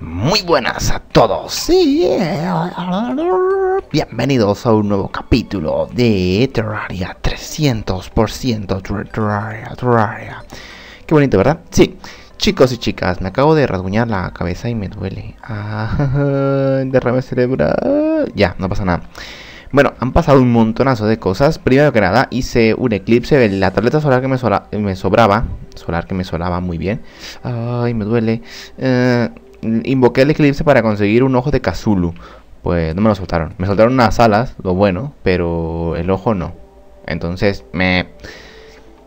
Muy buenas a todos. Bienvenidos a un nuevo capítulo de Terraria 300% Terraria, Terraria. Qué bonito, ¿verdad? Sí. Chicos y chicas, me acabo de rasguñar la cabeza y me duele. Ah, derrame cerebral. Ya, no pasa nada. Bueno, han pasado un montonazo de cosas. Primero que nada, hice un eclipse de la tableta solar que me, me sobraba. Solar que me sobraba muy bien. Ay, me duele. Eh, invoqué el eclipse para conseguir un ojo de Kazulu. Pues no me lo soltaron. Me soltaron unas alas, lo bueno, pero el ojo no. Entonces me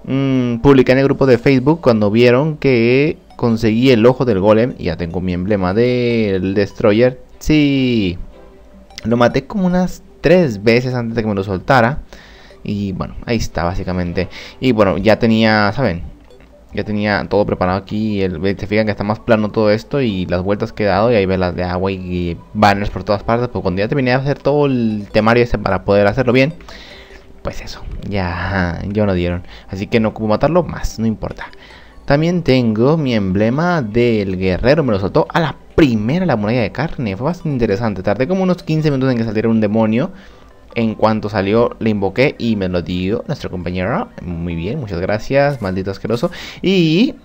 mm, publiqué en el grupo de Facebook cuando vieron que conseguí el ojo del golem. Y ya tengo mi emblema del destroyer. Sí. Lo maté como unas tres veces antes de que me lo soltara. Y bueno, ahí está básicamente. Y bueno, ya tenía, ¿saben? Ya tenía todo preparado aquí. El, se fijan que está más plano todo esto y las vueltas que he dado. Y ahí las de agua y, banners por todas partes. Pues cuando ya terminé de hacer todo el temario ese para poder hacerlo bien, pues eso, ya, ya no dieron. Así que no ocupo matarlo más, no importa. También tengo mi emblema del guerrero. Me lo soltó a la primera la muralla de carne. Fue bastante interesante. Tardé como unos 15 minutos en que saliera un demonio. En cuanto salió, le invoqué y me lo dio nuestro compañero. Muy bien, muchas gracias, maldito asqueroso. Y...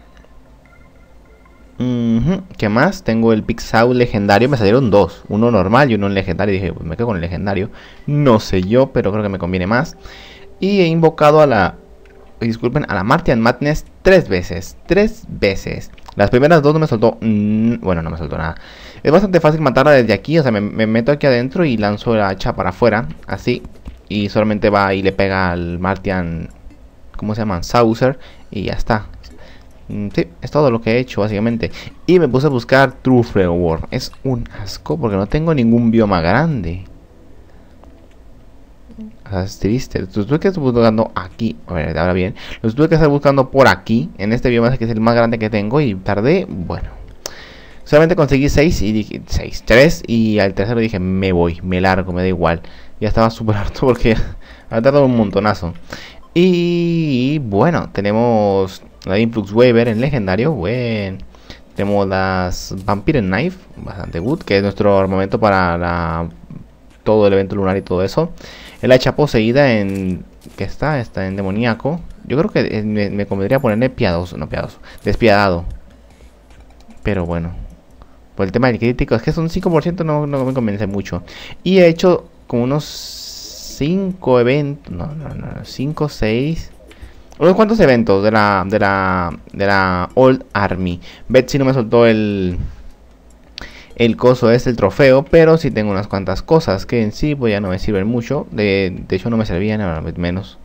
¿Qué más? Tengo el Pixau legendario. Me salieron dos. Uno normal y uno legendario. Dije, pues me quedo con el legendario. No sé yo, pero creo que me conviene más. Y he invocado a la... Disculpen, a la Martian Madness tres veces. Tres veces. Las primeras dos no me soltó... bueno, no me soltó nada. Es bastante fácil matarla desde aquí. O sea, me, meto aquí adentro y lanzo la hacha para afuera. Así. Y solamente va y le pega al Martian... ¿Cómo se llaman? Saucer. Y ya está. Mm, sí, es todo lo que he hecho básicamente. Y me puse a buscar True War. Es un asco porque no tengo ningún bioma grande. O es triste. Lo tuve que estar buscando aquí. A ver, ahora bien. Los tuve que estar buscando por aquí. En este bioma que es el más grande que tengo. Y tardé. Bueno. Solamente conseguí 6 y dije 6, 3 y al tercero dije me voy, me largo, me da igual. Ya estaba súper harto porque ha tardado un montonazo. Y bueno, tenemos la Influx Waver en legendario, bueno. Tenemos las Vampire Knife, bastante good, que es nuestro armamento para la, todo el evento lunar y todo eso. El hacha poseída en... ¿Qué está? Está en demoníaco. Yo creo que me, me convendría ponerle piadoso, no piadoso, despiadado. Pero bueno, por el tema del crítico, es que son 5% no, no me convence mucho. Y he hecho como unos 5 eventos, no, no, no, 5, 6... Unos cuantos eventos de la, de la, de la Old Army. Betsy no me soltó el, el coso es el trofeo, pero sí tengo unas cuantas cosas que en sí pues ya no me sirven mucho. De, de hecho no me servían, ahora menos.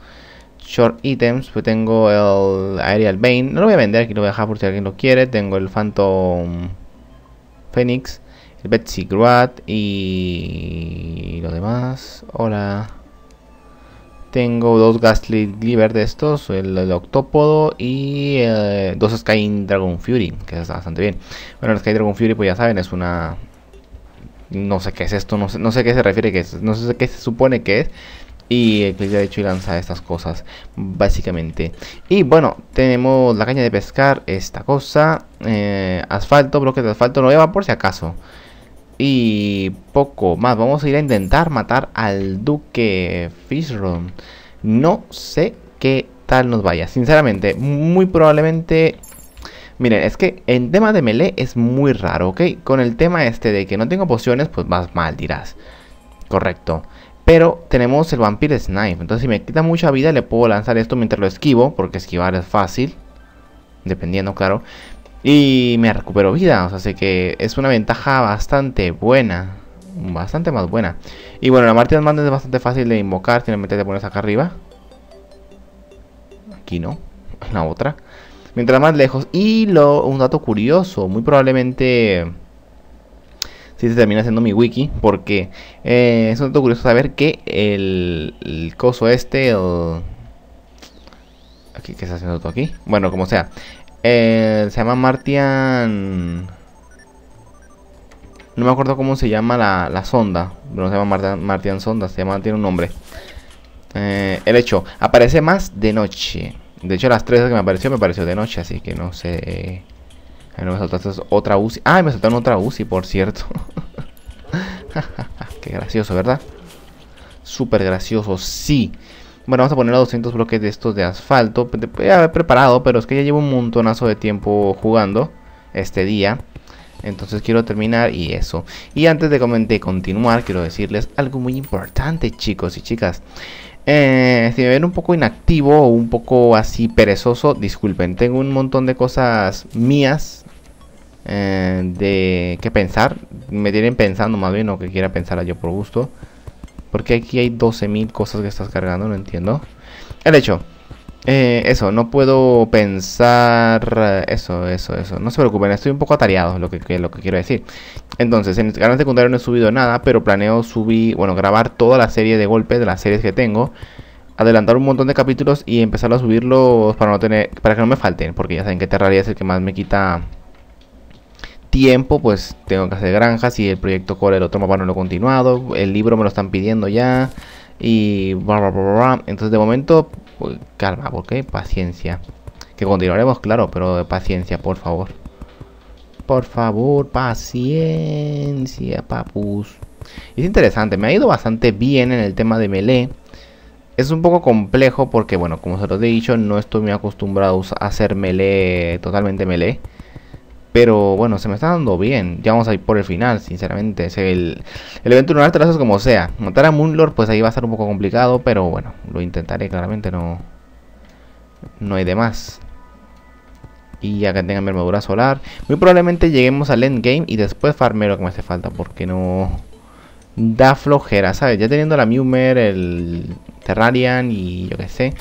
Short items, pues tengo el Aerial Bane, no lo voy a vender, aquí lo voy a dejar por si alguien lo quiere. Tengo el Phantom Phoenix, el Betsy Gruat y lo demás. Hola. Tengo dos Ghastly Gliver de estos, el, Octópodo y eh, dos Sky Dragon Fury, que está bastante bien. Bueno, el Sky Dragon Fury, pues ya saben, es una... No sé qué es esto, no sé, no qué se refiere, que es, no sé qué se supone que es. Y el clic derecho y lanza estas cosas, básicamente. Y bueno, tenemos la caña de pescar, esta cosa. Eh, asfalto, bloques de asfalto, no va por si acaso. Y poco más. Vamos a ir a intentar matar al Duque Fishron. No sé qué tal nos vaya. Sinceramente, muy probablemente... Miren, es que en tema de melee es muy raro, ¿ok? Con el tema este de que no tengo pociones, pues más mal dirás. Correcto. Pero tenemos el Vampire Snipe. Entonces si me quita mucha vida le puedo lanzar esto mientras lo esquivo. Porque esquivar es fácil. Dependiendo, claro. Y me recupero vida. O sea, sé que es una ventaja bastante buena. Bastante más buena. Y bueno, la Martian Madness es bastante fácil de invocar. Simplemente te pones acá arriba. Aquí no. En la otra. Mientras más lejos. Y lo, un dato curioso. Muy probablemente... Si se termina haciendo mi wiki. Porque eh, es un dato curioso saber que el, coso este... El, aquí, ¿Qué está haciendo tú aquí? Bueno, como sea. Eh, se llama Martian... No me acuerdo cómo se llama la, sonda. No se llama Martian, Martian Sonda, se llama, tiene un nombre. Eh, el hecho, aparece más de noche. De hecho, las tres que me apareció, me apareció de noche, así que no sé no me saltaste otra UCI. Ah, me saltaron otra UCI, por cierto. Qué gracioso, ¿verdad? Súper gracioso, sí. Bueno, vamos a poner a 200 bloques de estos de asfalto. Podría haber preparado, pero es que ya llevo un montonazo de tiempo jugando este día. Entonces quiero terminar y eso. Y antes de, de continuar, quiero decirles algo muy importante, chicos y chicas. Eh, si me ven un poco inactivo o un poco así perezoso, disculpen. Tengo un montón de cosas mías eh, de qué pensar. Me tienen pensando más bien o que quiera pensar yo por gusto. Porque aquí hay 12.000 cosas que estás cargando, no entiendo. El hecho. Eh, eso, no puedo pensar... Eso, eso, eso. No se preocupen, estoy un poco atareado, lo que, lo que quiero decir. Entonces, en el canal secundario no he subido nada, pero planeo subir, bueno, grabar toda la serie de golpes de las series que tengo. Adelantar un montón de capítulos y empezar a subirlos para no tener, para que no me falten, porque ya saben que Terraria es el que más me quita tiempo, pues tengo que hacer granjas y el proyecto Core, el otro mapa no lo he continuado, el libro me lo están pidiendo ya y entonces de momento pues, calma, porque paciencia. Que continuaremos, claro, pero paciencia, por favor. Por favor, paciencia, papus. Es interesante, me ha ido bastante bien en el tema de melee. Es un poco complejo porque, bueno, como se los he dicho, no estoy muy acostumbrado a hacer melee, totalmente melee. Pero bueno, se me está dando bien. Ya vamos a ir por el final, sinceramente. el, el evento lunar te lo haces como sea. Matar a Moonlord, pues ahí va a ser un poco complicado. Pero bueno, lo intentaré, claramente no. No hay de más. Y ya que tengan mi armadura solar. Muy probablemente lleguemos al endgame y después farmero que me hace falta. Porque no. Da flojera, ¿sabes? Ya teniendo la Mumer, el Terrarian y yo qué sé.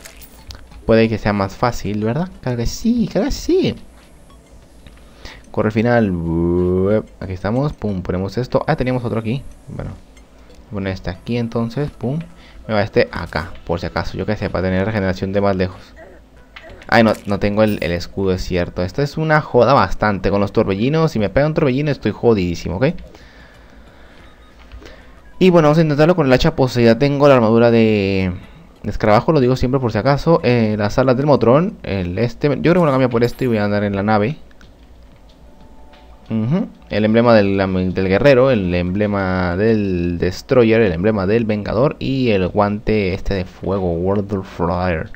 Puede que sea más fácil, ¿verdad? Claro que sí, claro que sí. Corre final. Aquí estamos. Pum, ponemos esto. Ah, teníamos otro aquí. Bueno. Bueno, este aquí entonces. Pum. Me va este acá. Por si acaso. Yo que sé, para tener regeneración de más lejos. Ay, no, no tengo el, escudo, es cierto. Esto es una joda bastante con los torbellinos. Si me pega un torbellino estoy jodidísimo, ¿ok? Y bueno, vamos a intentarlo con el hacha poseída. Tengo la armadura de, de escarabajo, lo digo siempre por si acaso. Eh, las alas del motrón. El este. Yo creo que lo cambio por este y voy a andar en la nave. El emblema del, guerrero, el emblema del destroyer, el emblema del vengador y el guante este de fuego, World of Fire,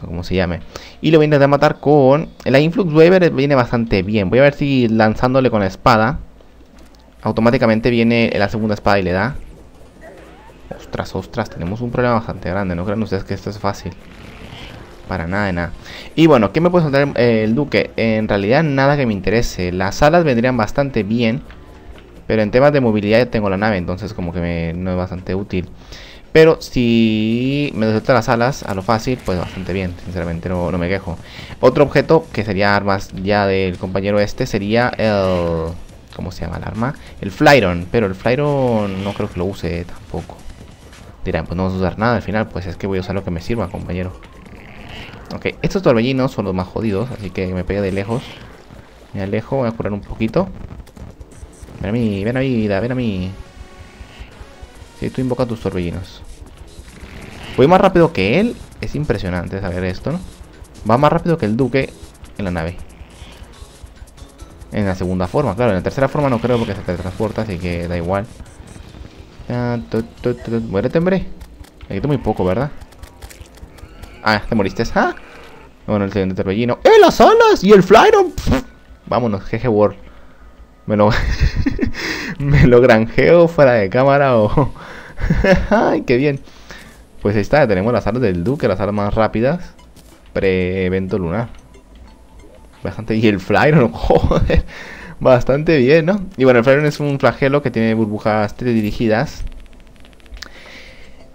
como se llame. Y lo voy a intentar matar con... La Influx Weaver viene bastante bien. Voy a ver si lanzándole con la espada, automáticamente viene la segunda espada y le da. Ostras, ostras, tenemos un problema bastante grande. No crean ustedes que esto es fácil. Para nada de nada. Y bueno, ¿qué me puede soltar eh, el Duque? En realidad nada que me interese. Las alas vendrían bastante bien. Pero en temas de movilidad ya tengo la nave. Entonces como que me, no es bastante útil. Pero si me suelta las alas a lo fácil, pues bastante bien. Sinceramente no, no me quejo. Otro objeto que sería armas ya del compañero este sería el... ¿Cómo se llama el arma? El Flyron. Pero el Flyron no creo que lo use tampoco. Dirán, pues no vas a usar nada al final. Pues es que voy a usar lo que me sirva, compañero. Ok, estos torbellinos son los más jodidos, así que me pega de lejos. Me alejo, voy a curar un poquito. Ven a mí, ven a mí, ven a mí. Si tú invocas tus torbellinos. Voy más rápido que él. Es impresionante saber esto, ¿no? Va más rápido que el duque en la nave. En la segunda forma, claro. En la tercera forma no creo porque se teletransporta, así que da igual. Muérete, hombre. Aquí muy poco, ¿verdad? Ah, te moriste. Ah. Bueno, el siguiente torbellino. ¡Eh, las alas! ¡Y el Flyron! Vámonos, GG World. Me lo... me lo granjeo fuera de cámara o... ¡Ay, qué bien! Pues ahí está, tenemos las alas del Duque, las alas más rápidas. Pre-evento lunar. Bastante... Y el Flyron, joder. Bastante bien, ¿no? Y bueno, el Flyron es un flagelo que tiene burbujas dirigidas.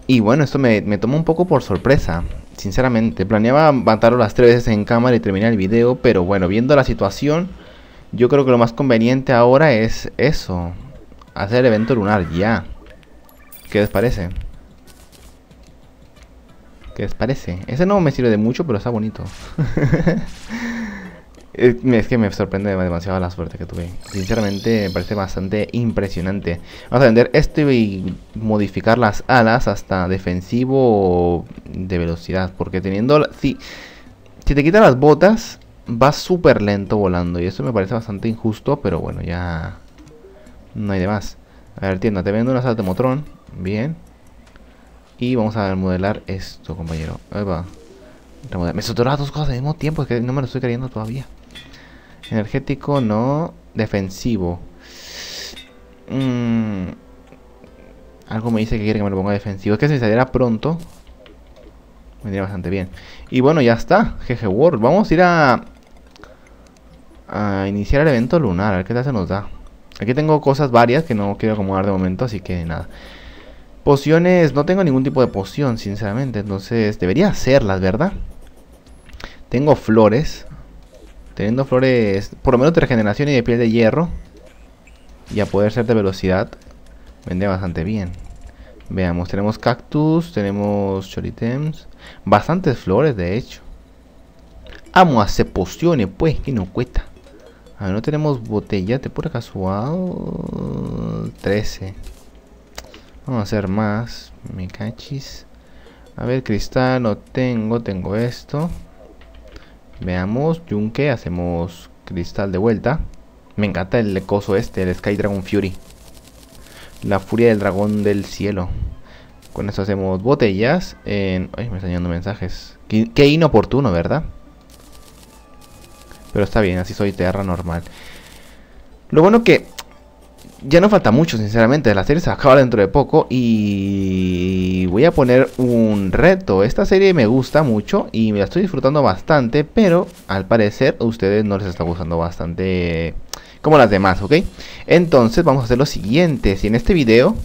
Y bueno, esto me, me toma un poco por sorpresa. Sinceramente, planeaba matarlo las tres veces en cámara y terminar el video, pero bueno, viendo la situación, yo creo que lo más conveniente ahora es eso, hacer el evento lunar ya. ¿Qué les parece? ¿Qué les parece? Ese no me sirve de mucho, pero está bonito. Es que me sorprende demasiado la suerte que tuve. Sinceramente me parece bastante impresionante. Vamos a vender esto y modificar las alas hasta defensivo de velocidad. Porque teniendo... Si, si te quitan las botas, va súper lento volando. Y eso me parece bastante injusto, pero bueno, ya no hay de más. A ver, tienda, te vendo una sala de motrón. Bien. Y vamos a modelar esto, compañero. Ahí va. Me las dos cosas al mismo tiempo, es que no me lo estoy creyendo todavía. Energético, no. Defensivo. Mm. Algo me dice que quiere que me lo ponga defensivo. Es que si saliera pronto, vendría bastante bien. Y bueno, ya está. GG World. Vamos a ir a, a iniciar el evento lunar. A ver qué tal se nos da. Aquí tengo cosas varias que no quiero acomodar de momento, así que nada. Pociones, no tengo ningún tipo de poción, sinceramente. Entonces, debería hacerlas, ¿verdad? Tengo flores. Teniendo flores, por lo menos de regeneración y de piel de hierro. Y a poder ser de velocidad. Vende bastante bien. Veamos, tenemos cactus, tenemos choritems. Bastantes flores, de hecho. Amo hacer pociones, pues, que no cuesta. A ver, no tenemos botella de pura casual. 13. Vamos a hacer más. Me cachis. A ver, cristal no tengo. Tengo esto. Veamos, yunque. Hacemos cristal de vuelta. Me encanta el coso este, el Sky Dragon Fury. La furia del dragón del cielo. Con esto hacemos botellas. Ay, me están llegando mensajes. qué inoportuno, ¿verdad? Pero está bien, así soy Terra normal. Lo bueno que ya no falta mucho, sinceramente. La serie se acaba dentro de poco y voy a poner un reto. Esta serie me gusta mucho y me la estoy disfrutando bastante, pero al parecer a ustedes no les está gustando bastante como las demás, ¿ok? Entonces vamos a hacer lo siguiente. Si en este video,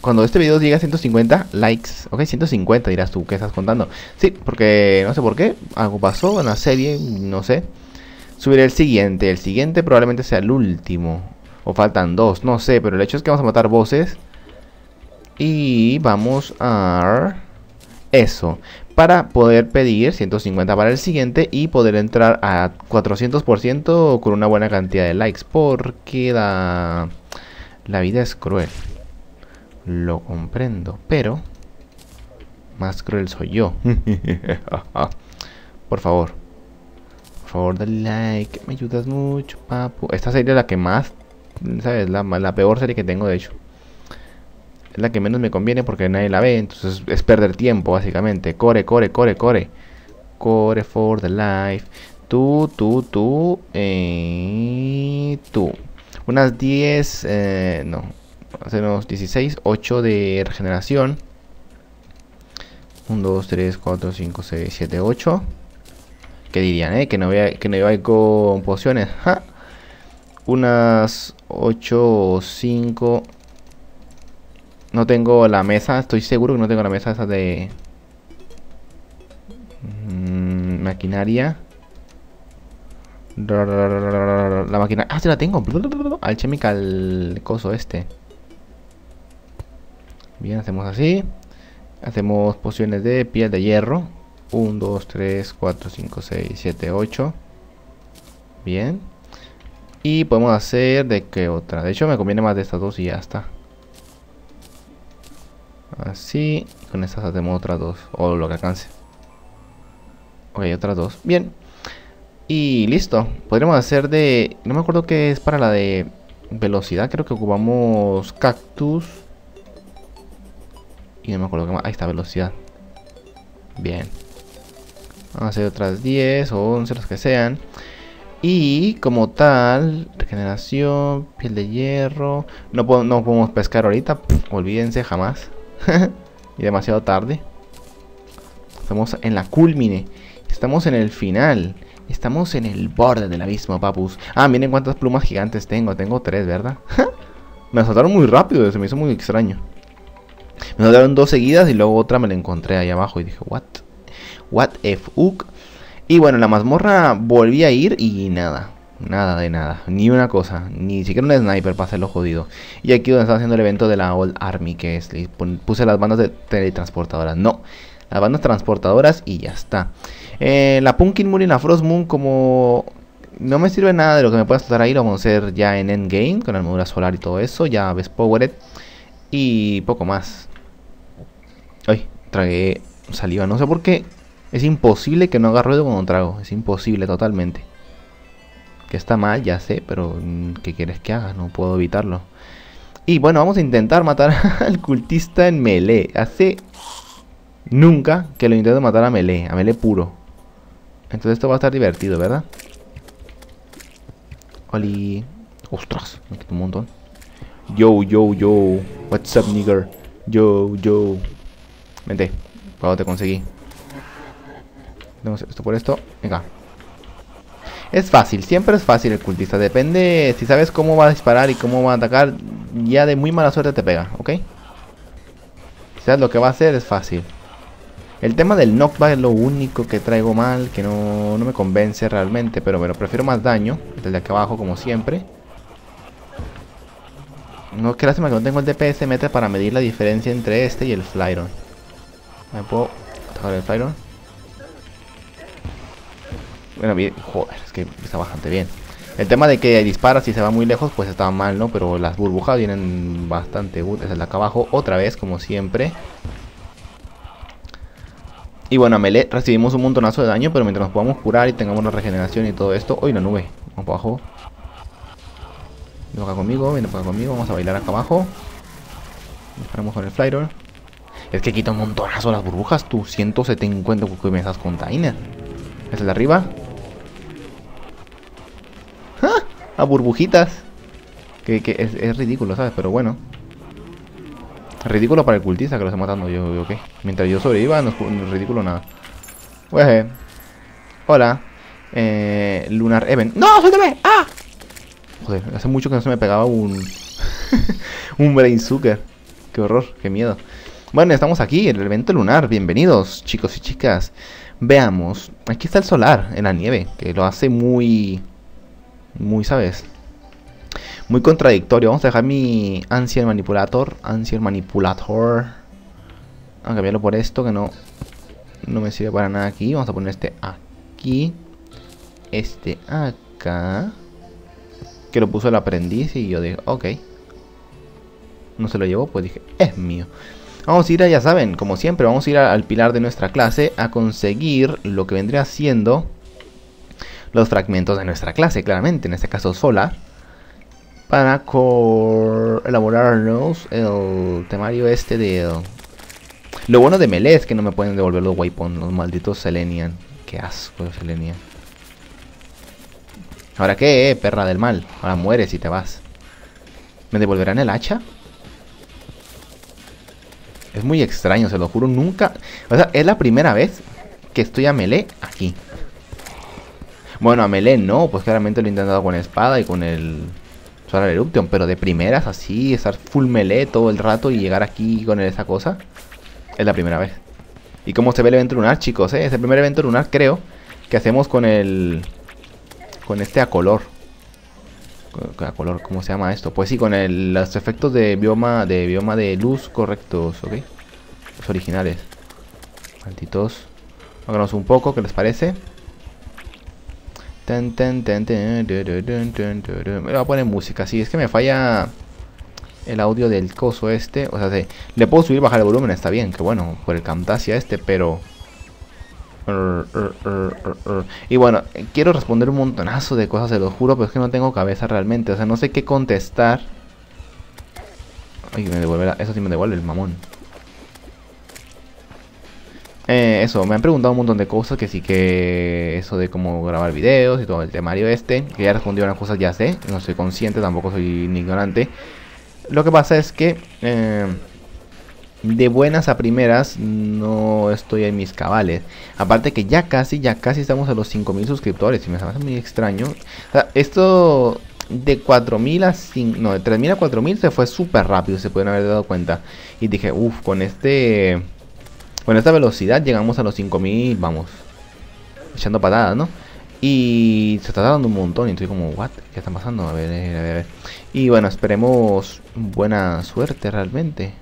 cuando este video llegue a 150 likes, ok, 150 dirás tú, ¿qué estás contando? Sí, porque no sé por qué, algo pasó en la serie, no sé. Subiré el siguiente. El siguiente probablemente sea el último. O faltan dos, no sé. Pero el hecho es que vamos a matar voces. Y vamos a... Eso. Para poder pedir 150 para el siguiente. Y poder entrar a 400% con una buena cantidad de likes. Porque la... La vida es cruel. Lo comprendo. Pero... Más cruel soy yo. Por favor. Por favor, dale like, me ayudas mucho, papu. Esta es la que más, ¿sabes? La, la peor serie que tengo, de hecho. Es la que menos me conviene porque nadie la ve, entonces es perder tiempo, básicamente. Core, core, core, core. Core for the life. Tú, tú, tú, eh, tú. Unas 10, eh, no, hacemos 16, 8 de regeneración. 1, 2, 3, 4, 5, 6, 7, 8. ¿Qué dirían, eh? Que no, voy que no iba con pociones. Unas 8 o 5. No tengo la mesa. Estoy seguro que no tengo la mesa esa de... Mm, maquinaria. La máquina... Ah, sí la tengo. Alchemical coso este. Bien, hacemos así. Hacemos pociones de piel de hierro. 1, 2, 3, 4, 5, 6, 7, 8. Bien. Y podemos hacer de qué otra. De hecho me conviene más de estas dos y ya está. Así. Con estas hacemos otras dos. O lo que alcance. Ok, otras dos. Bien. Y listo. Podríamos hacer de... No me acuerdo qué es para la de velocidad. Creo que ocupamos cactus. Y no me acuerdo qué más. Ahí está, velocidad. Bien. Vamos a hacer otras 10 o 11, los que sean. Y como tal, regeneración, piel de hierro. No, no podemos pescar ahorita, olvídense jamás. y demasiado tarde. Estamos en la culmine. Estamos en el final. Estamos en el borde del abismo, papus. Ah, miren cuántas plumas gigantes tengo. Tengo tres, ¿verdad? me saltaron muy rápido, se me hizo muy extraño. Me saltaron dos seguidas y luego otra me la encontré ahí abajo y dije, ¿what? What if uk. Y bueno, la mazmorra volví a ir y nada. Nada de nada, ni una cosa, ni siquiera un sniper para hacerlo jodido. Y aquí donde estaba haciendo el evento de la Old Army, que es, puse las bandas de teletransportadoras. No, las bandas transportadoras y ya está. Eh, la Pumpkin Moon y la Frost Moon, como no me sirve nada de lo que me pueda estar ahí, lo vamos a hacer ya en Endgame, con armadura solar y todo eso. Ya ves Powered y poco más. Ay, tragué saliva, no sé por qué es imposible que no haga ruido cuando trago. Es imposible totalmente. Que está mal, ya sé, pero mm, ¿qué quieres que haga? No puedo evitarlo. Y bueno, vamos a intentar matar al cultista en melee. Hace nunca que lo intento matar a melee, a melee puro. Entonces esto va a estar divertido, ¿verdad? Oli. Ostras, me quito un montón. Yo, yo, yo. What's up, nigger? Yo, yo. Vente. ¿Para te conseguí? Tenemos esto por esto. Venga. Es fácil, siempre es fácil el cultista. Depende si sabes cómo va a disparar y cómo va a atacar. Ya de muy mala suerte te pega, ¿ok? Si sabes lo que va a hacer, es fácil. El tema del knockback es lo único que traigo mal, que no, me convence realmente, pero bueno, prefiero más daño, desde de aquí abajo como siempre. No, qué lástima que no tengo el DPS mete para medir la diferencia entre este y el Flyron. ¿Me puedo atacar el Flyron? Bueno, bien, joder, es que está bastante bien. El tema de que dispara si se va muy lejos, pues está mal, ¿no? Pero las burbujas vienen bastante útiles. El de acá abajo, otra vez, como siempre. Y bueno, a Melee recibimos un montonazo de daño, pero mientras nos podamos curar y tengamos la regeneración y todo esto... ¡Uy, la nube! Vamos para abajo. Viene acá conmigo, para acá conmigo. Vamos a bailar acá abajo. Disparamos con el Flyron. Es que quita un montonazo las burbujas, tú. 170 me estás container. ¿Es el de arriba? ¡Ah! A burbujitas. Que, es, ridículo, ¿sabes? Pero bueno. Ridículo para el cultista que lo está matando yo, yo ¿qué? Mientras yo sobreviva, no es, ridículo nada. Hola. Eh, Lunar Event. ¡No! ¡Suéltame! ¡Ah! Joder, hace mucho que no se me pegaba un... un Brain Sucker. Qué horror, qué miedo. Bueno, estamos aquí, en el evento lunar. Bienvenidos, chicos y chicas. Veamos. Aquí está el solar en la nieve, que lo hace muy... Muy, ¿sabes? muy contradictorio. Vamos a dejar mi Ancient Manipulator. Ancient Manipulator. Vamos a cambiarlo por esto que no, no me sirve para nada aquí. Vamos a poner este aquí. Este acá. Que lo puso el aprendiz y yo dije, ok. No se lo llevó, pues dije, es mío. Vamos a ir, a, ya saben, como siempre, vamos a ir al pilar de nuestra clase a conseguir lo que vendría siendo los fragmentos de nuestra clase, claramente, en este caso solar para elaborarnos el temario este de... Lo bueno de Melee es que no me pueden devolver los Waypoint, los malditos Selenian. Qué asco Selenian. ¿Ahora qué, eh, perra del mal? Ahora mueres y te vas. ¿Me devolverán el hacha? Es muy extraño, se lo juro, nunca... O sea, es la primera vez que estoy a melee aquí. Bueno, a melee no, pues claramente lo he intentado con espada y con el Solar Eruption, pero de primeras así, estar full melee todo el rato y llegar aquí con esa cosa, es la primera vez. ¿Y cómo se ve el evento lunar, chicos? Eh? Es el primer evento lunar, creo, que hacemos con el... Con este a color. A color, ¿cómo se llama esto? Pues sí, con el, los efectos de bioma de bioma de luz correctos, ¿ok? Los originales. Malditos. Háganos un poco, ¿qué les parece? Me voy a poner música, sí, es que me falla el audio del coso este. O sea, le puedo subir bajar el volumen, está bien, que bueno, por el Camtasia este, pero... Y bueno, quiero responder un montonazo de cosas, se lo juro, pero es que no tengo cabeza realmente. O sea, no sé qué contestar. Ay, me devuelve Eso sí me devuelve el mamón. Eh, eso, me han preguntado un montón de cosas, que sí que eso de cómo grabar videos y todo el temario este, que ya respondí unas cosas ya sé, no soy consciente, tampoco soy ignorante. Lo que pasa es que eh, de buenas a primeras no estoy en mis cabales. Aparte que ya casi, ya casi estamos a los 5000 suscriptores y me hace muy extraño. O sea, esto de 4000 a 5, no, de 3000 a 4000 se fue súper rápido, se pueden haber dado cuenta. Y dije, uff, con este con esta velocidad llegamos a los 5000, vamos, echando patadas, ¿no? Y se está dando un montón y estoy como, ¿what? ¿Qué está pasando? A ver, a ver, a ver. Y bueno, esperemos buena suerte realmente.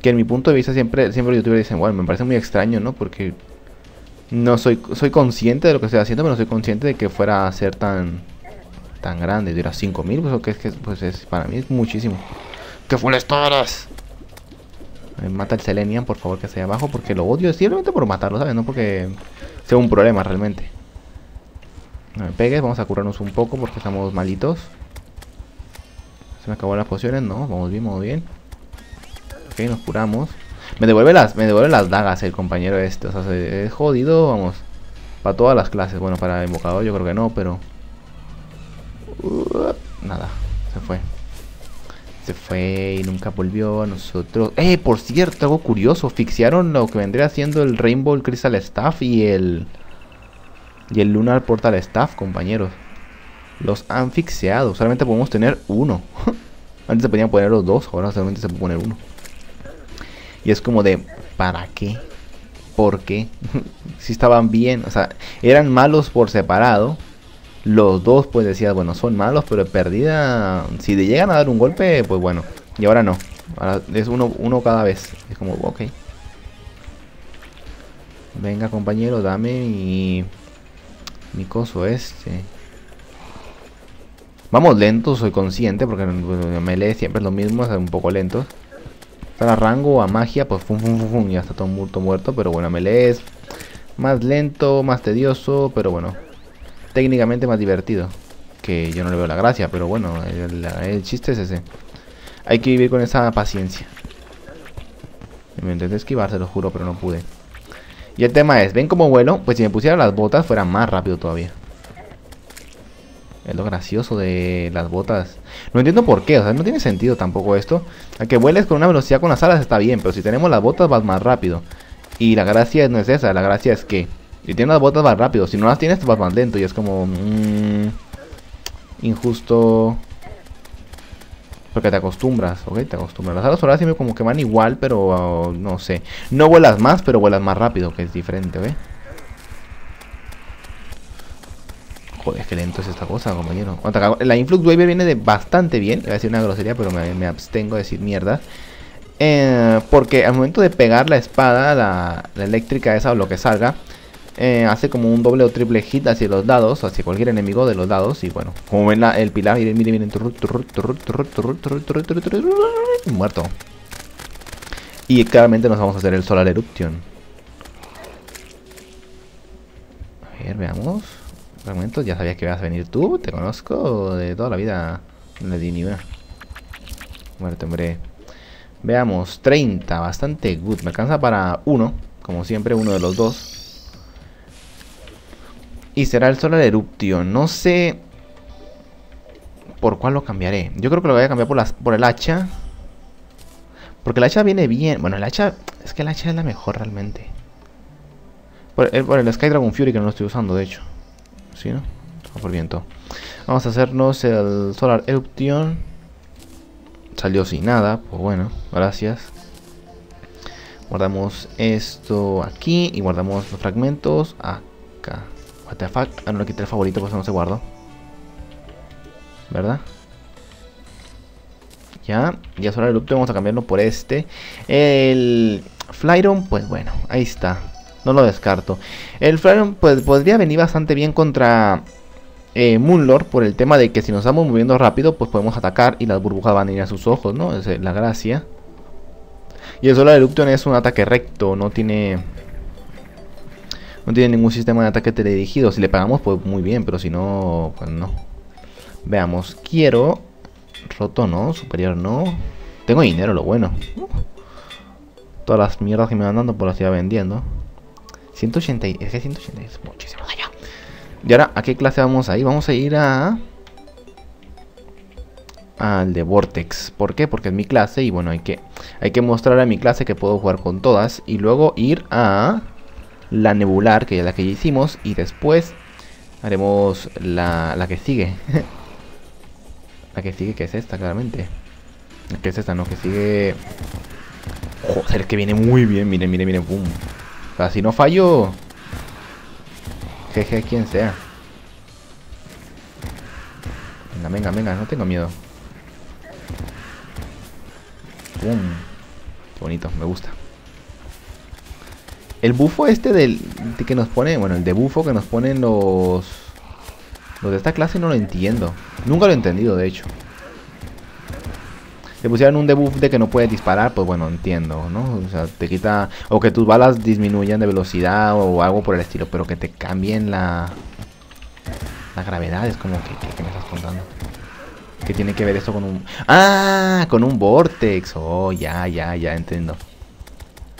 Que en mi punto de vista siempre, siempre los youtubers dicen, bueno, me parece muy extraño, ¿no? Porque no soy, soy consciente de lo que estoy haciendo, pero no soy consciente de que fuera a ser tan tan grande. Dirá 5000, pues, que es que pues es, para mí es muchísimo. ¡Qué full todas! Eh, mata el Selenian, por favor, que esté abajo, porque lo odio simplemente por matarlo, ¿sabes? No porque sea un problema realmente. No me pegues, vamos a curarnos un poco porque estamos malitos. Se me acabó las pociones, no, vamos bien, vamos bien. Ok, nos curamos. Me devuelve las, me devuelve las dagas el compañero este. O sea, es jodido, vamos. Para todas las clases. Bueno, para invocador yo creo que no, pero... Nada, se fue. Se fue y nunca volvió a nosotros. ¡Eh! Por cierto, algo curioso. Fixiaron lo que vendría siendo el Rainbow Crystal Staff y el... Y el Lunar Portal Staff, compañeros. Los han fixiado. Solamente podemos tener uno. Antes se podían poner los dos, ahora solamente se puede poner uno. Y es como de, ¿para qué? ¿Por qué? si estaban bien, o sea, eran malos por separado. Los dos, pues decías, bueno, son malos, pero perdida. Si le llegan a dar un golpe, pues bueno. Y ahora no. Ahora es uno, uno cada vez. Es como, ok. Venga, compañero, dame mi. Mi coso este. Vamos lentos, soy consciente, porque me lee siempre es lo mismo, es un poco lento a rango a magia, pues fum, fum, fum, ya está todo muerto, muerto. Pero bueno, melee es más lento, más tedioso, pero bueno, técnicamente más divertido. Que yo no le veo la gracia, pero bueno, el, chiste es ese. Hay que vivir con esa paciencia. Me intenté esquivar, se lo juro, pero no pude. Y el tema es, ¿ven cómo vuelo? Pues si me pusiera las botas fuera más rápido todavía. Es lo gracioso de las botas. No entiendo por qué, o sea, no tiene sentido tampoco esto. A que vueles con una velocidad con las alas está bien, pero si tenemos las botas vas más rápido. Y la gracia no es esa, la gracia es que si tienes las botas vas rápido, si no las tienes vas más lento y es como... Mmm, injusto... Porque te acostumbras, ¿ok? Te acostumbras. Las alas solares siempre como que van igual, pero no sé. No vuelas más, pero vuelas más rápido, que es diferente, ¿ok? Joder, qué lento es esta cosa, compañero. La Influx Wave viene de bastante bien. Voy a decir una grosería, pero me, abstengo de decir mierda. Eh, porque al momento de pegar la espada, la, eléctrica esa o lo que salga, eh, hace como un doble o triple hit hacia los dados, hacia cualquier enemigo de los dados. Y bueno, como ven el pilar, miren, miren, miren, muerto. Y claramente nos vamos a hacer el Solar Eruption. A ver, veamos fragmentos. Ya sabías que ibas a venir tú. Te conozco de toda la vida. No le di ni una. Muerte, hombre. Veamos, 30, bastante good. Me alcanza para uno, como siempre, uno de los dos. Y será el Solar Eruption. No sé por cuál lo cambiaré. Yo creo que lo voy a cambiar por, las, por el hacha. Porque el hacha viene bien. Bueno, el hacha... Es que el hacha es la mejor realmente. Por el, por el Sky Dragon Fury que no lo estoy usando, de hecho. ¿Sí, no? por viento. Vamos a hacernos el Solar Eruption. Salió sin nada, pues bueno, gracias. Guardamos esto aquí y guardamos los fragmentos acá. What? Ah, no le quité el favorito, pues no se guardó. ¿Verdad? Ya, ya Solar Eruption, vamos a cambiarlo por este. El Flyron, pues bueno, ahí está. No lo descarto. El Flareon pues, podría venir bastante bien contra eh, Moonlord por el tema de que si nos estamos moviendo rápido, pues podemos atacar y las burbujas van a ir a sus ojos, ¿no? Es la gracia. Y el Solar Eruption es un ataque recto, no tiene... No tiene ningún sistema de ataque teledirigido. Si le pagamos, pues muy bien, pero si no, pues no. Veamos, quiero... Roto no, superior no. Tengo dinero, lo bueno. Todas las mierdas que me van dando, por las iba vendiendo. 180, es que 180 es muchísimo daño. Y ahora, ¿a qué clase vamos a ir? Vamos a ir a... Al de Vortex. ¿Por qué? Porque es mi clase y bueno, hay que, hay que mostrar a mi clase que puedo jugar con todas. Y luego ir a la Nebular, que es la que ya hicimos. Y después haremos la, la que sigue. la que sigue, que es esta, claramente. Que es esta, no, que sigue... Joder, que viene muy bien, miren, miren, miren, boom. O sea, si no fallo... Jeje, quien sea. Venga, venga, venga, no tengo miedo. Qué bonito, me gusta. El bufo este del que nos pone, bueno, el de bufo que nos ponen los los de esta clase no lo entiendo. Nunca lo he entendido, de hecho le pusieran un debuff de que no puedes disparar, pues bueno, entiendo, ¿no? O sea, te quita... O que tus balas disminuyan de velocidad o algo por el estilo, pero que te cambien la... La gravedad es como que, que, me estás contando. ¿Qué tiene que ver esto con un... Ah, con un vortex. Oh, ya, ya, ya entiendo.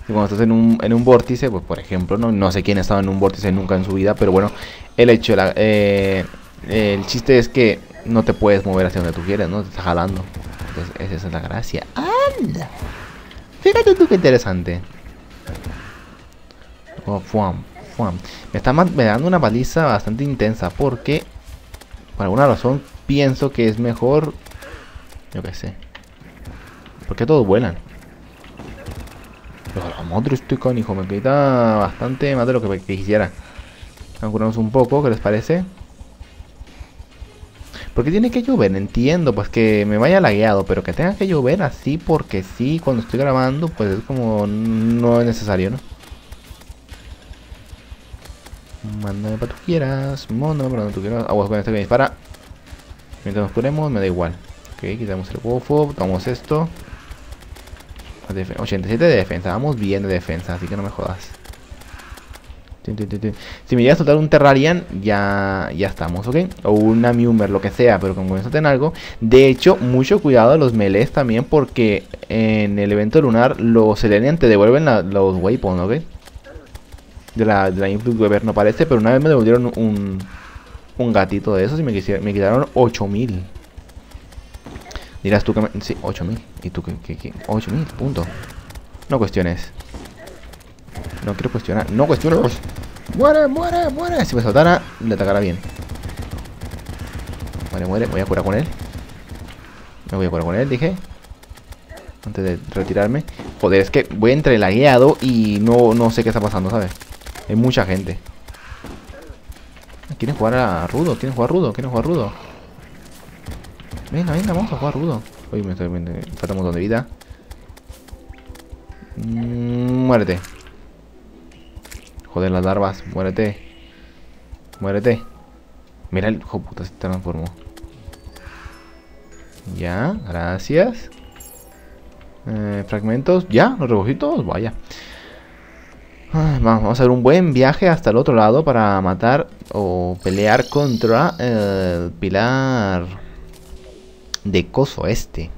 Cuando estás en un, en un vórtice, pues por ejemplo, no, no sé quién ha estado en un vórtice nunca en su vida, pero bueno, el hecho, la, eh, el chiste es que no te puedes mover hacia donde tú quieres, ¿no? Te está jalando. Entonces, esa es la gracia. ¡Anda! Fíjate tú qué interesante. Oh, fuam. Me está me dando una baliza bastante intensa porque, por alguna razón, pienso que es mejor... Yo qué sé. Porque todos vuelan. La madre estoy con hijo, me quita bastante más de lo que, quisiera. Vamos a un poco, ¿qué les parece? Porque tiene que llover, entiendo, pues que me vaya lagueado, pero que tenga que llover así porque sí, cuando estoy grabando, pues es como no es necesario, ¿no? Mándame para tú quieras, mándame para donde tú quieras. Aguas con este que dispara. Mientras nos curemos, me da igual. Ok, quitamos el wofo, tomamos esto. 87 de defensa, vamos bien de defensa, así que no me jodas. Si me llega a soltar un Terrarian, ya, ya estamos, ¿ok? O una Mumer, lo que sea, pero con eso ten algo. De hecho, mucho cuidado a los melees también, porque en el evento lunar los Selenian te devuelven los Waypoints, ¿ok? De la, de la Influx Weber no parece, pero una vez me devolvieron un, un gatito de esos y me, me quitaron 8000. Dirás tú que me... Sí, 8000. ¿Y tú qué? qué, 8000, punto. No cuestiones. No quiero cuestionar. No cuestiones. Muere, muere, muere. Si me soltara, le atacara bien. Muere, muere. Voy a curar con él. Me voy a curar con él, dije. Antes de retirarme. Joder, es que voy entre el guiado y no, no sé qué está pasando, ¿sabes? Hay mucha gente. ¿Quieren jugar a rudo? ¿Quieren jugar rudo? ¿Quieren jugar rudo? Venga, venga, vamos a jugar rudo. Uy, me estoy falta un montón de vida. Mm, muérete. Joder, las larvas. Muérete. Muérete. Mira el hijo puta se transformó. Ya, gracias. Eh, fragmentos. Ya, los recogí todos. Vaya. Vamos a hacer un buen viaje hasta el otro lado para matar o pelear contra el pilar de coso este.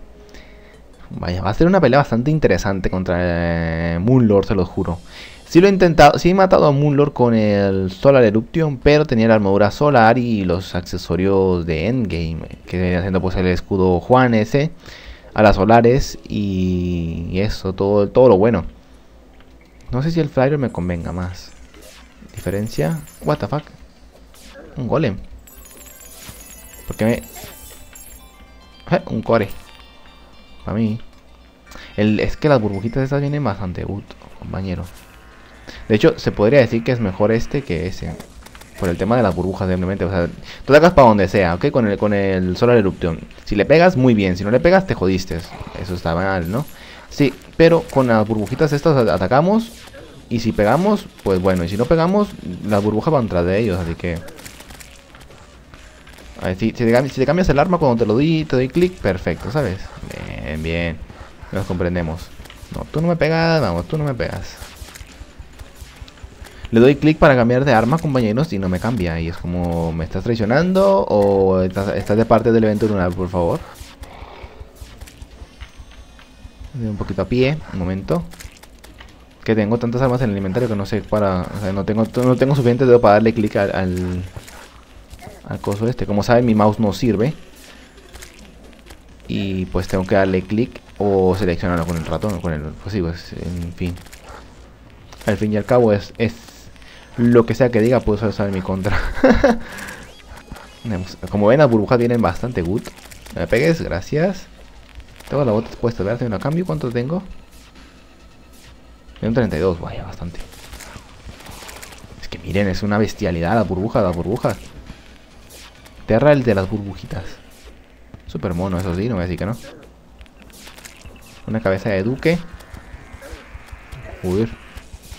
Vaya, va a ser una pelea bastante interesante contra eh, Moonlord, se lo juro. Sí lo he intentado, sí he matado a Moonlord con el Solar Eruption, pero tenía la armadura solar y los accesorios de Endgame, que venía haciendo pues el escudo Juan ese, a las solares y eso, todo, todo lo bueno. No sé si el flyer me convenga más. ¿Diferencia? What the fuck? Un golem. ¿Por qué me...? Eh, un core. Para mí. El, es que las burbujitas estas vienen bastante útil, compañero. De hecho, se podría decir que es mejor este que ese. Por el tema de las burbujas, simplemente. O sea, tú sacas para donde sea, ¿ok? Con el, con el Solar Eruption. Si le pegas, muy bien. Si no le pegas, te jodiste. Eso está mal, ¿no? Sí, pero con las burbujitas estas atacamos. Y si pegamos, pues bueno. Y si no pegamos, las burbujas van tras de ellos. Así que... A ver, si, te, cambias el arma cuando te lo doy, te doy clic, perfecto, ¿sabes? Bien, bien. Nos comprendemos. No, tú no me pegas, vamos, tú no me pegas. Le doy clic para cambiar de arma, compañeros, y no me cambia. Y es como, ¿me estás traicionando o estás, de parte del evento lunar, por favor? un poquito a pie, un momento. Que tengo tantas armas en el inventario que no sé para... O sea, no tengo, no tengo suficiente dedo para darle clic al, coso este. Como saben, mi mouse no sirve. Y pues tengo que darle clic o seleccionarlo con el ratón con el... Pues sí, pues, en fin. Al fin y al cabo es, es lo que sea que diga puedo usar en mi contra. Como ven, las burbujas vienen bastante good. Me pegues, gracias. Tengo la bota puesta, a ver, tengo a cambio. ¿Cuánto tengo? Tengo 32, vaya, bastante. Es que miren, es una bestialidad la burbuja, la burbuja. Terra el de las burbujitas. Super mono, eso sí, no voy a decir que no. Una cabeza de duque. Uy.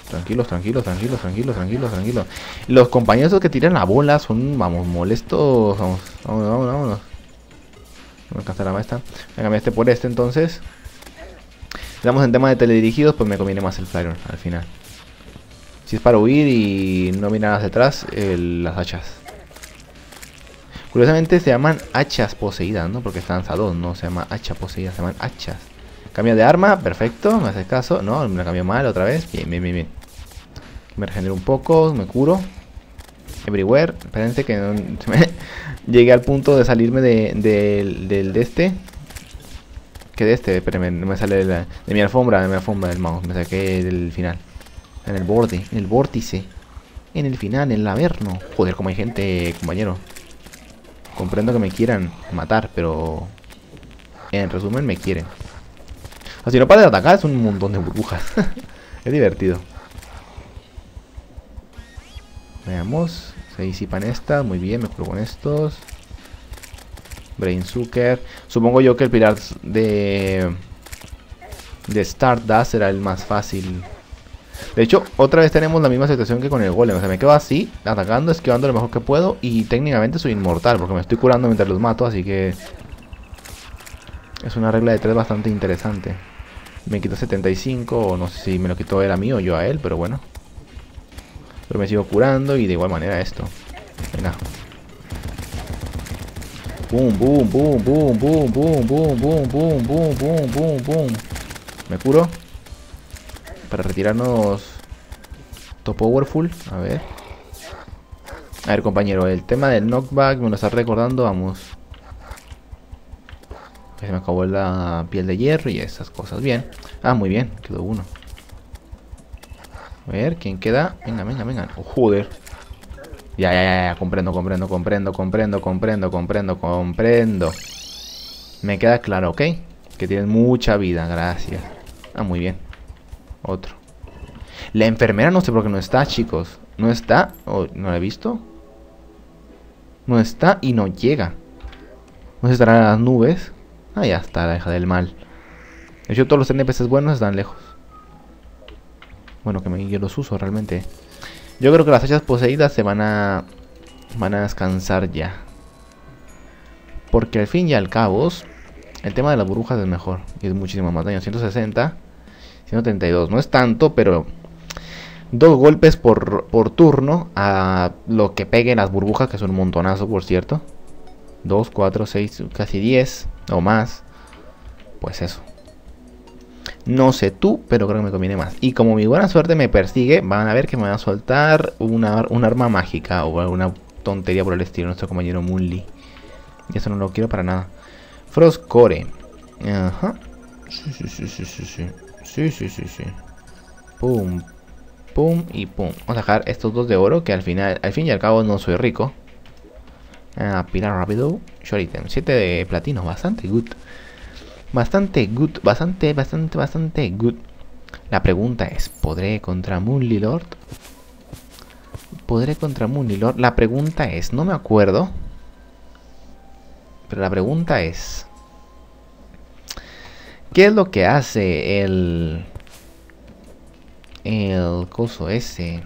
Tranquilos, tranquilos, tranquilos, tranquilos, tranquilos, tranquilos. Los compañeros que tiran la bola son, vamos, molestos. Vamos, vamos, vamos, vámonos. No me alcanza la maestra. Venga, este por este entonces. Estamos en tema de teledirigidos, pues me conviene más el Flyron al final. Si es para huir y no mirar hacia atrás, las hachas. Curiosamente se llaman hachas poseídas, ¿no? Porque están a no se llama hacha poseída, se llaman hachas. Cambio de arma, perfecto, me hace caso. No, me la cambió mal otra vez. Bien, bien, bien, bien. Me regenero un poco, me curo. Everywhere. Espérense que no, llegué al punto de salirme de, del de este. Que de este, espérenme, no me sale de, de mi alfombra, de mi alfombra del mouse. Me saqué del final. En el borde, en el vórtice. En el final, en el averno. Joder, como hay gente, compañero. Comprendo que me quieran matar, pero... En resumen, me quieren. O si no para de atacar, es un montón de burbujas. es divertido. Veamos. Se disipan estas. Muy bien, me curo con estos. Brain Zucker. Supongo yo que el pilar de... De Stardust será el más fácil. De hecho, otra vez tenemos la misma situación que con el golem. O sea, me quedo así, atacando, esquivando lo mejor que puedo. Y técnicamente soy inmortal, porque me estoy curando mientras los mato, así que... Es una regla de tres bastante interesante. Me quito 75, o no sé si me lo quitó él a mí o yo a él, pero bueno. Pero me sigo curando y de igual manera esto. Venga. Boom, boom, boom, boom, boom, boom, boom, boom, boom, boom, boom, boom, boom. Me curo. Para retirarnos Top Powerful. A ver. A ver, compañero, el tema del knockback me lo está recordando, vamos. Se me acabó la piel de hierro y esas cosas. Bien. Ah, muy bien. Quedó uno. A ver, ¿quién queda? Venga, venga, venga. Oh, joder. Ya, ya, ya, ya. Comprendo, comprendo, comprendo, comprendo, comprendo, comprendo, comprendo. Me queda claro, ¿ok? Que tienes mucha vida, gracias. Ah, muy bien. Otro. La enfermera no sé por qué no está, chicos. No está. ¿No la he visto? No está y no llega. No se estará en las nubes. Ah, ya está, la hija del mal. De hecho, todos los NPCs buenos están lejos. Bueno, que me, yo los uso realmente. Yo creo que las hachas poseídas se van a... Van a descansar ya. Porque al fin y al cabo... El tema de las burbujas es mejor. Y es muchísimo más daño. 160. 132. No es tanto, pero... Dos golpes por, por turno a lo que peguen las burbujas, que son un montonazo, por cierto. 2, 4, 6, casi 10 o más. Pues eso. No sé tú, pero creo que me conviene más. Y como mi buena suerte me persigue, van a ver que me van a soltar una, un arma mágica o alguna tontería por el estilo. Nuestro compañero Mully. Y eso no lo quiero para nada. Frostcore. Ajá. Sí, sí, sí, sí, sí, sí. Sí, sí, sí. Pum, pum y pum. Vamos a dejar estos dos de oro que al final, al fin y al cabo no soy rico. Ah, pilar rápido. Short item. 7 de platino. Bastante good. Bastante good. Bastante, bastante, bastante good. La pregunta es, ¿podré contra Moonly Lord? ¿Podré contra Moonly Lord? La pregunta es, no me acuerdo. Pero la pregunta es... ¿Qué es lo que hace el... El coso ese?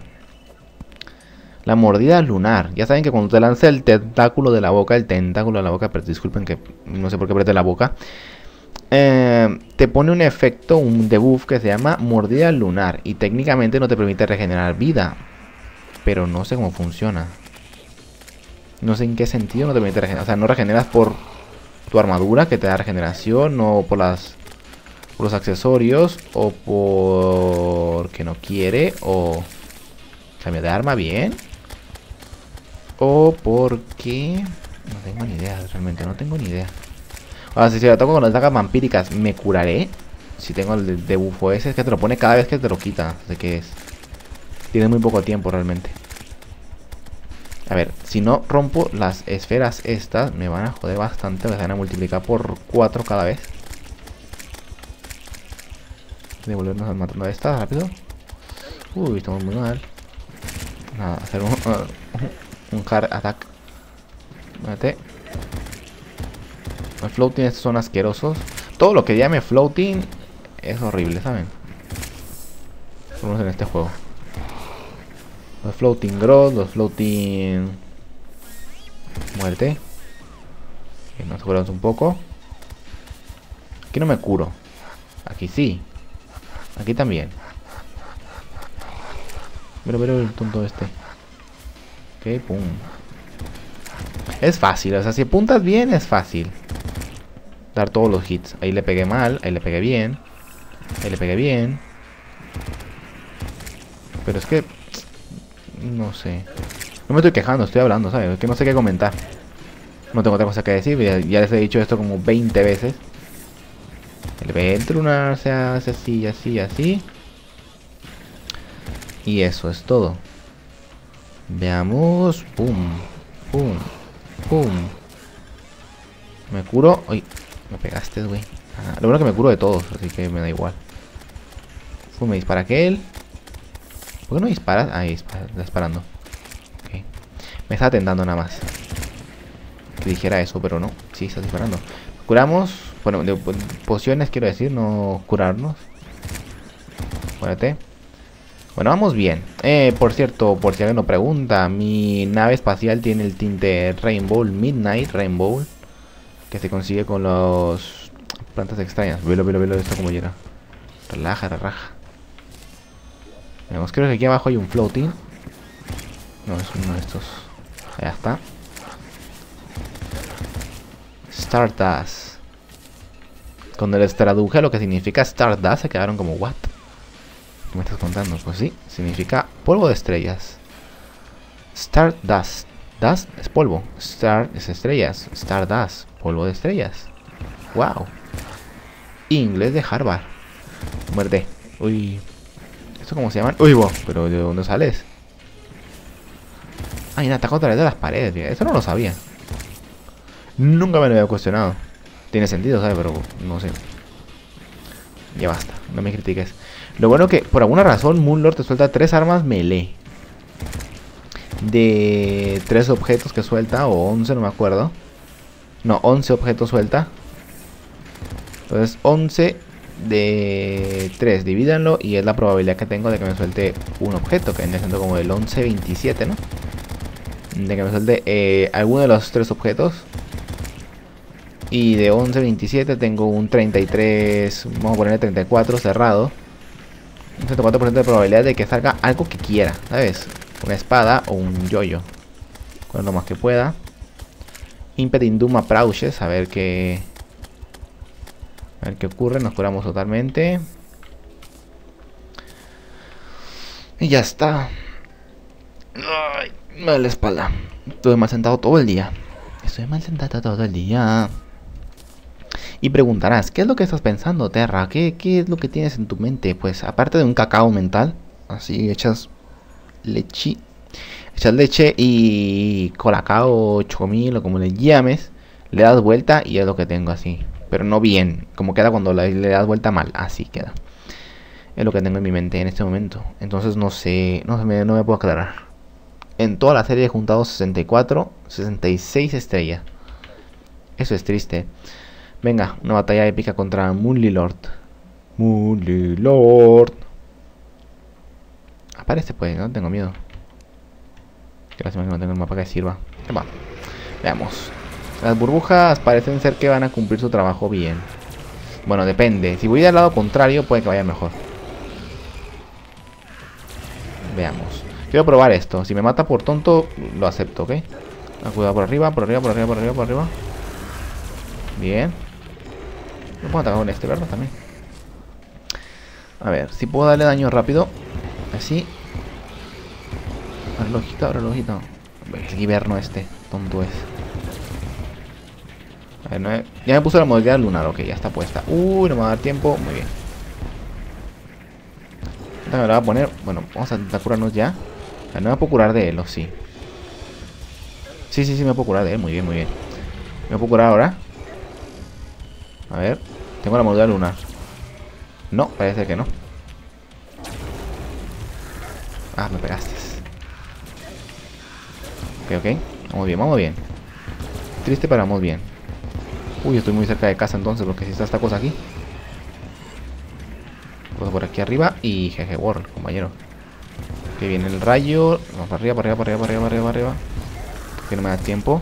La mordida lunar. Ya saben que cuando te lanza el tentáculo de la boca, el tentáculo de la boca, pero disculpen que no sé por qué apreté la boca. Eh, te pone un efecto, un debuff que se llama mordida lunar. Y técnicamente no te permite regenerar vida. Pero no sé cómo funciona. No sé en qué sentido no te permite regenerar. O sea, no regeneras por tu armadura que te da regeneración. O por las por los accesorios. O porque no quiere. O cambio de arma, bien. O porque... No tengo ni idea, realmente no tengo ni idea. Ahora, si lo toco con las dagas vampíricas, ¿me curaré? Si tengo el de, bufo ese, es que te lo pone cada vez que te lo quita. ¿De qué es? Tiene muy poco tiempo realmente. A ver, si no rompo las esferas estas, me van a joder bastante. Me van a multiplicar por 4 cada vez. Devolvernos matando a estas, rápido. Uy, estamos muy mal. Nada, hacer un, un hard attack. Mate. El floating estos son asquerosos. Todo lo que llame floating es horrible, ¿saben? Somos en este juego. Los floating growth, los floating... Muerte. nos curamos un poco. Aquí no me curo. Aquí sí. Aquí también. Pero, pero el tonto este. Ok, pum. Es fácil, o sea, si apuntas bien es fácil. Dar todos los hits. Ahí le pegué mal, ahí le pegué bien. Ahí le pegué bien. Pero es que... No sé. No me estoy quejando, estoy hablando, ¿sabes? Es que no sé qué comentar. No tengo otra cosa que decir, ya, les he dicho esto como 20 veces. El Ventrunar se hace así, así, así. Y eso es todo. Veamos. Pum, pum, pum. Me curo. Uy, me pegaste, güey. Ah, lo bueno que me curo de todos, así que me da igual. Pum, me dispara aquel. ¿Por qué no disparas? Ahí está disparando. Okay. Me está tentando nada más. Que dijera eso, pero no. Sí, está disparando. Curamos. Bueno, pociones quiero decir, no curarnos. Muérete. Bueno, vamos bien. Eh, por cierto, por si alguien lo pregunta, mi nave espacial tiene el tinte Rainbow, Midnight Rainbow, que se consigue con los plantas extrañas. Velo, velo, velo esto como llega. Relaja, relaja. Vemos, creo que aquí abajo hay un floating. No, es uno de estos. Ya está. Stardust. Cuando les traduje lo que significa Stardust, se quedaron como, ¿what? ¿Qué me estás contando? Pues sí, significa polvo de estrellas. Stardust. Dust es polvo. Star es estrellas. Stardust, polvo de estrellas. Wow. Inglés de Harvard. Muerde. Uy. ¿Esto cómo se llama? Uy, wow. Pero ¿de dónde sales? Ay, nada, ataca otra vez de las paredes, tío. Eso no lo sabía. Nunca me lo había cuestionado. Tiene sentido, ¿sabes? Pero no sé. Ya basta, no me critiques. Lo bueno que, por alguna razón, Moonlord te suelta tres armas melee. De tres objetos que suelta, o once, no me acuerdo. No, once objetos suelta. Entonces, once de tres, divídanlo y es la probabilidad que tengo de que me suelte un objeto, que viene siendo como el 11-27, ¿no? De que me suelte eh, alguno de los tres objetos y de 11 27 tengo un 33, vamos a ponerle 34 cerrado. Un 34% de probabilidad de que salga algo que quiera, ¿sabes? Una espada o un yoyo. Con lo más que pueda. Impedinduma Prauches, a ver qué... A ver qué ocurre, nos curamos totalmente. Y ya está. Ay, me da la espalda. Estuve mal sentado todo el día. Estoy mal sentado todo el día. Y preguntarás, ¿qué es lo que estás pensando, Terra? ¿Qué, ¿Qué, es lo que tienes en tu mente? Pues aparte de un cacao mental, así echas leche, echas leche y colacao, chocomil o como le llames, le das vuelta y es lo que tengo así. Pero no bien, como queda cuando le, das vuelta mal, así queda. Es lo que tengo en mi mente en este momento. Entonces no sé, no, me, no me puedo aclarar. En toda la serie he juntado 64, 66 estrellas. Eso es triste. Venga, una batalla épica contra Moonly Lord. Moonly Lord. Aparece pues, no tengo miedo. Gracias que no tengo el mapa que sirva. Va. Veamos. Las burbujas parecen ser que van a cumplir su trabajo bien. Bueno, depende. Si voy del lado contrario, puede que vaya mejor. Veamos. Quiero probar esto. Si me mata por tonto, lo acepto, ¿ok? Ah, cuidado por arriba, por arriba, por arriba, por arriba, por arriba. Bien. No puedo atacar con este, ¿verdad? También. A ver, si puedo darle daño rápido. Así. Abre el ojito, abre el hiberno este, tonto es. A ver, no ya me puso la modalidad lunar, ok, ya está puesta. Uy, no me va a dar tiempo. Muy bien. Me la voy a poner. Bueno, vamos a curarnos ya. no me puedo curar de él, o sí. Sí, sí, sí, me puedo curar de él. Muy bien, muy bien. ¿Me puedo curar ahora? A ver. Tengo la mordida lunar. No, parece que no. Ah, me pegaste. Ok, ok. Vamos bien, vamos bien. Triste, pero vamos bien. Uy, estoy muy cerca de casa entonces, porque si está esta cosa aquí. Puedo por aquí arriba y jeje world, compañero. Que viene el rayo. Vamos para arriba, para arriba, para arriba, para arriba, para arriba, arriba. Que no me da tiempo.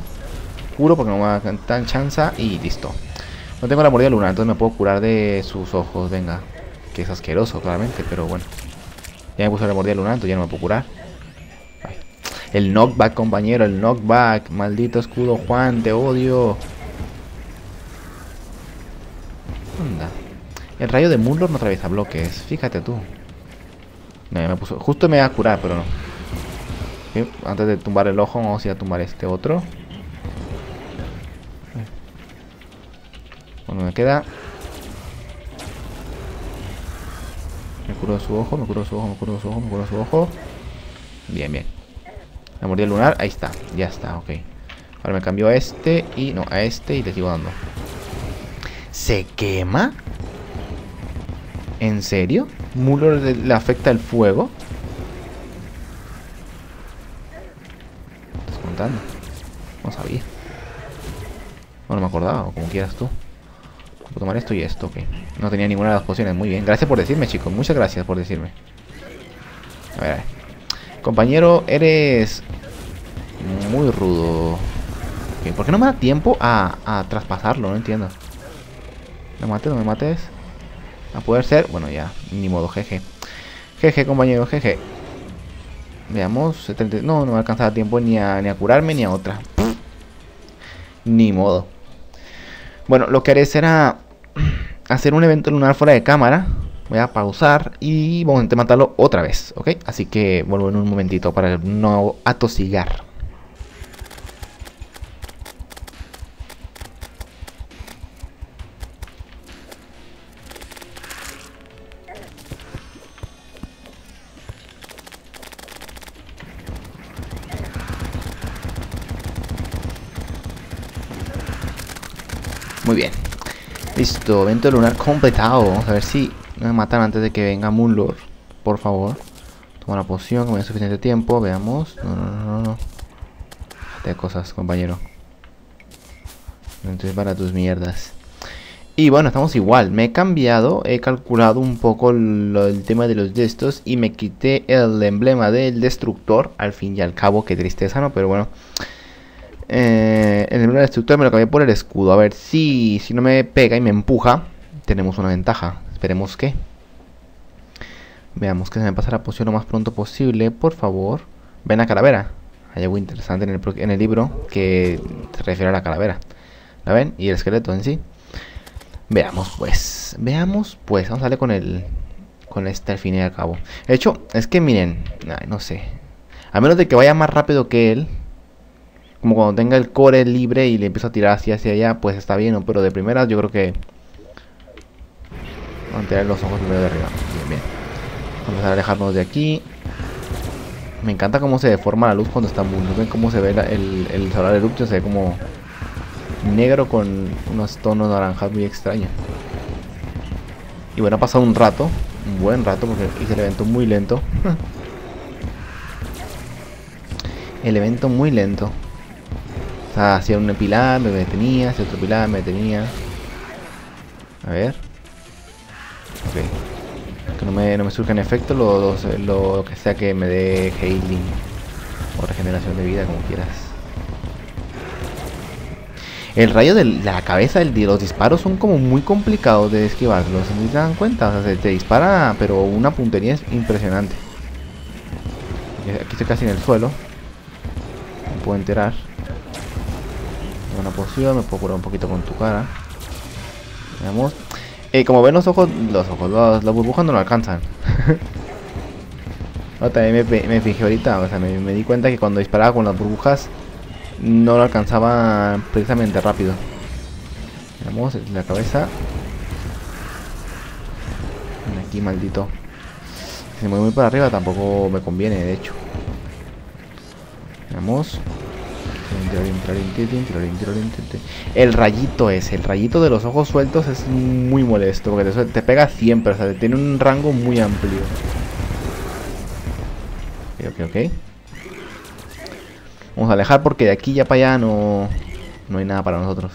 Juro porque no me va a dar chanza y listo. No tengo la mordida lunar, entonces me puedo curar de sus ojos. Venga. Que es asqueroso, claramente, pero bueno. Ya me puse la mordida lunar, entonces ya no me puedo curar. El knockback, compañero, el knockback. Maldito escudo Juan, te odio. Anda. El rayo de Murloc no atraviesa bloques. Fíjate tú. No, me puso... Justo me iba a curar, pero no. Antes de tumbar el ojo, vamos a ir a tumbar este otro. Bueno, me queda... Me curo su ojo, me curo su ojo, me curo su ojo, me curo su ojo. Bien, bien. La mordida lunar, ahí está. Ya está, ok. Ahora me cambio a este y... No, a este y le sigo dando. ¿Se quema? ¿En serio? ¿Mulo le afecta el fuego? ¿Estás contando? No sabía. Bueno, me acordaba, o como quieras tú. Tomar esto y esto, ok. No tenía ninguna de las pociones, muy bien. Gracias por decirme, chicos. Muchas gracias por decirme. A ver, a ver. Compañero, eres muy rudo. ¿Por qué no me da tiempo a, a traspasarlo? No entiendo. No mates, no me mates. A poder ser... Bueno, ya. Ni modo, jeje. Jeje, compañero, jeje. Veamos. No, no me alcanzaba tiempo ni a, ni a curarme ni a otra. Ni modo. Bueno, lo que haré será hacer un evento lunar fuera de cámara. Voy a pausar y vamos a matarlo otra vez, ¿ok? Así que vuelvo en un momentito para no atosigar. Listo, evento lunar completado. Vamos a ver si me matan antes de que venga Moonlord. Por favor. Toma la poción, que me dé suficiente tiempo. Veamos. No, no, no, no. De cosas, compañero. Entonces para tus mierdas. Y bueno, estamos igual. Me he cambiado, he calculado un poco el tema de los gestos y me quité el emblema del destructor. Al fin y al cabo, qué tristeza, ¿no? Pero bueno. Eh, el emblema del destructor me lo cambié por el escudo. A ver si, si no me pega y me empuja, tenemos una ventaja. Esperemos que. Veamos que se me pasa la poción lo más pronto posible. Por favor. Ven a calavera. Hay algo interesante en el, en el libro que se refiere a la calavera. ¿La ven? Y el esqueleto en sí. Veamos pues. Veamos pues. Vamos a darle con el... Con este al fin y al cabo. De hecho, es que miren. no sé. A menos de que vaya más rápido que él. Como cuando tenga el core libre y le empiezo a tirar hacia, hacia allá. Pues está bien. Pero de primeras yo creo que mantener los ojos primero de arriba. Bien, bien. Vamos a alejarnos de aquí. Me encanta cómo se deforma la luz cuando está muy... ¿Ven cómo se ve el, el solar eruption? Se ve como negro con unos tonos naranjas muy extraños. Y bueno, ha pasado un rato. Un buen rato porque hice el evento muy lento. el evento muy lento. Sea, hacía un pilar, me detenía, hacía otro pilar, me detenía. A ver. Que no me, no me surjan efectos lo, lo, que sea que me dé healing o regeneración de vida, como quieras. El rayo de la cabeza, los disparos son como muy complicados de esquivarlos. ¿Se dan cuenta? Se te dispara, pero una puntería es impresionante. Aquí estoy casi en el suelo. Me puedo enterar. Poción, me puedo curar un poquito con tu cara. Veamos. Eh, como ven los ojos, los ojos, los, las burbujas no lo alcanzan. también me, fijé ahorita, o sea, me, di cuenta que cuando disparaba con las burbujas no lo alcanzaba precisamente rápido. Veamos la cabeza. Aquí, maldito. Si me mueve muy para arriba tampoco me conviene, de hecho. Veamos. El rayito es, el rayito de los ojos sueltos es muy molesto porque te, pega siempre, o sea, tiene un rango muy amplio. Ok, ok, ok. Vamos a alejar porque de aquí ya para allá no, no hay nada para nosotros.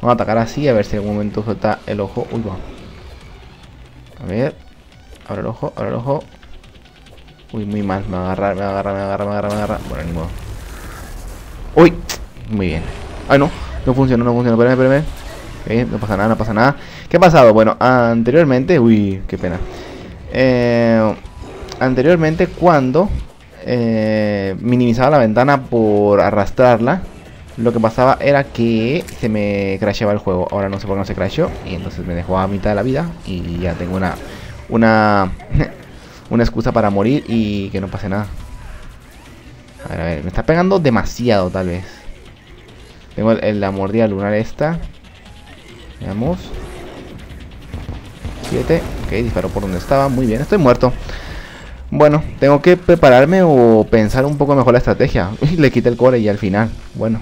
Vamos a atacar así a ver si en algún momento suelta el ojo. Uy, va. A ver. Abre el ojo, abre el ojo. Uy, muy mal. Me va a agarrar, me va a agarrar, me va agarrar, me va a agarrar. Bueno, ni modo. ¡Uy! Muy bien. Ay, no. No funciona, no funciona. Espérame, espérame. no pasa nada, no pasa nada. ¿Qué ha pasado? Bueno, anteriormente... Uy, qué pena. Eh, anteriormente, cuando eh, minimizaba la ventana por arrastrarla, lo que pasaba era que se me crasheaba el juego. Ahora no sé por qué no se crasheó y entonces me dejó a mitad de la vida y ya tengo una una una excusa para morir y que no pase nada. A ver, a ver, me está pegando demasiado tal vez. Tengo la mordida lunar esta. Veamos. 7. Ok, disparó por donde estaba. Muy bien, estoy muerto. Bueno, tengo que prepararme o pensar un poco mejor la estrategia. Le quité el core y al final. Bueno.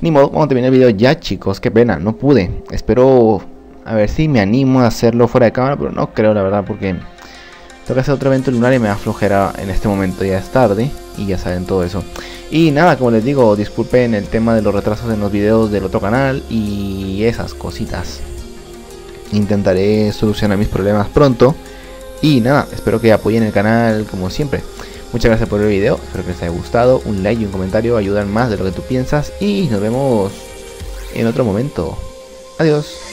Ni modo, vamos a el video ya, chicos. Qué pena, no pude. Espero a ver si me animo a hacerlo fuera de cámara, pero no creo, la verdad, porque tengo que hacer otro evento lunar y me da en este momento. Ya es tarde y ya saben todo eso. Y nada, como les digo, disculpen el tema de los retrasos en los videos del otro canal y esas cositas. Intentaré solucionar mis problemas pronto. Y nada, espero que apoyen el canal como siempre. Muchas gracias por el video, espero que les haya gustado. Un like y un comentario ayudan más de lo que tú piensas. Y nos vemos en otro momento. Adiós.